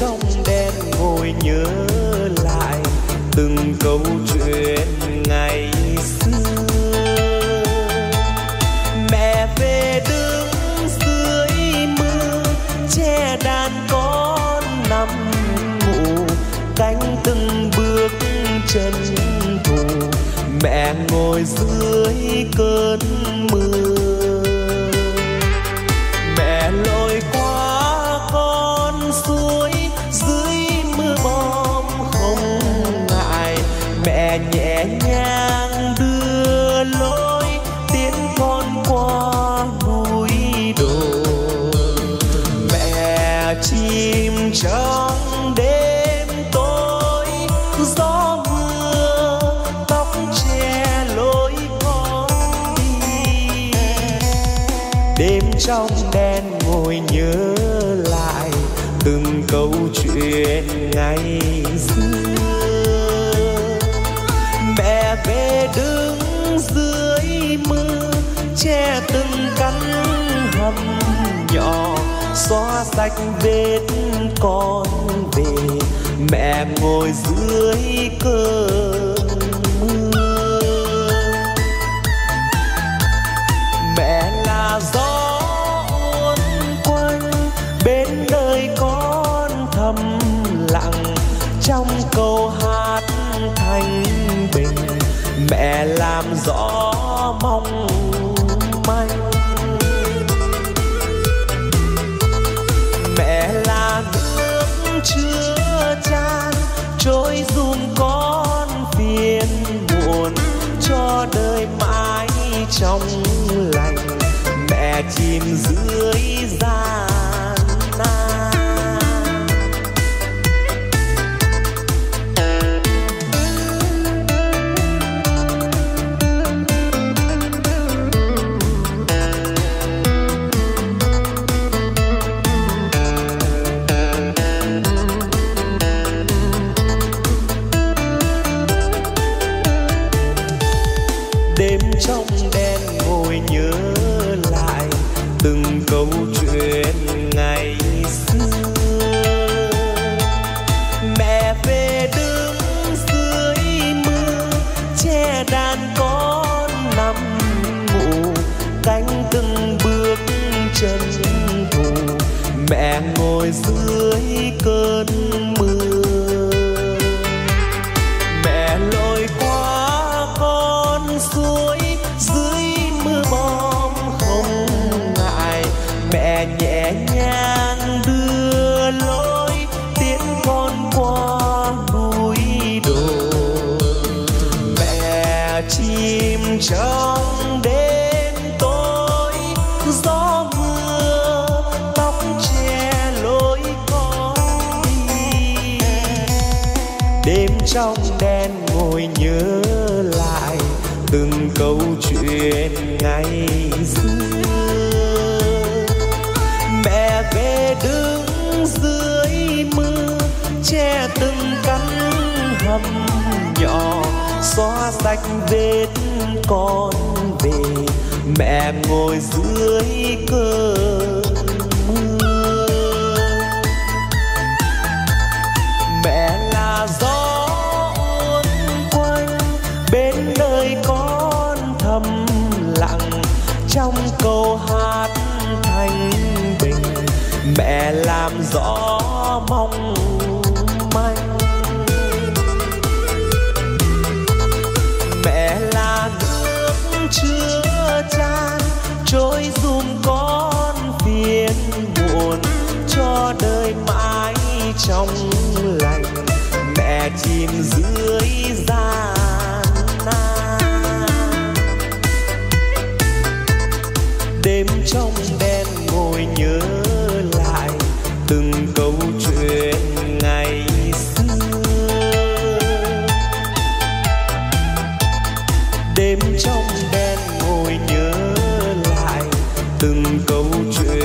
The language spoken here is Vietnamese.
trong đêm ngồi nhớ lại từng câu chuyện ngày xưa. Mẹ về đứng dưới mưa, che đàn con nằm ngủ. Cánh từng bước chân thù, mẹ ngồi dưới cơn mưa. Đêm trong đen ngồi nhớ lại từng câu chuyện ngày xưa. Mẹ về đứng dưới mưa, che từng căn hầm nhỏ, xóa sạch vết con về. Mẹ ngồi dưới cơn làm rõ mong manh. Mẹ là nước chứa chan, trôi dùm con phiền muộn, cho đời mãi trong câu chuyện ngày xưa. Mẹ về đứng dưới mưa, che đàn con nằm ngủ. Cánh từng bước chân thù, mẹ ngồi dưới cơn mưa trong đen ngồi nhớ lại từng câu chuyện ngày xưa. Mẹ về đứng dưới mưa, che từng căn hầm nhỏ, xóa sạch vết con về. Mẹ ngồi dưới cơn thầm lặng trong câu hát thanh bình. Mẹ làm rõ mong trong đen ngồi nhớ lại từng câu chuyện ngày xưa. Đêm trong đen ngồi nhớ lại từng câu chuyện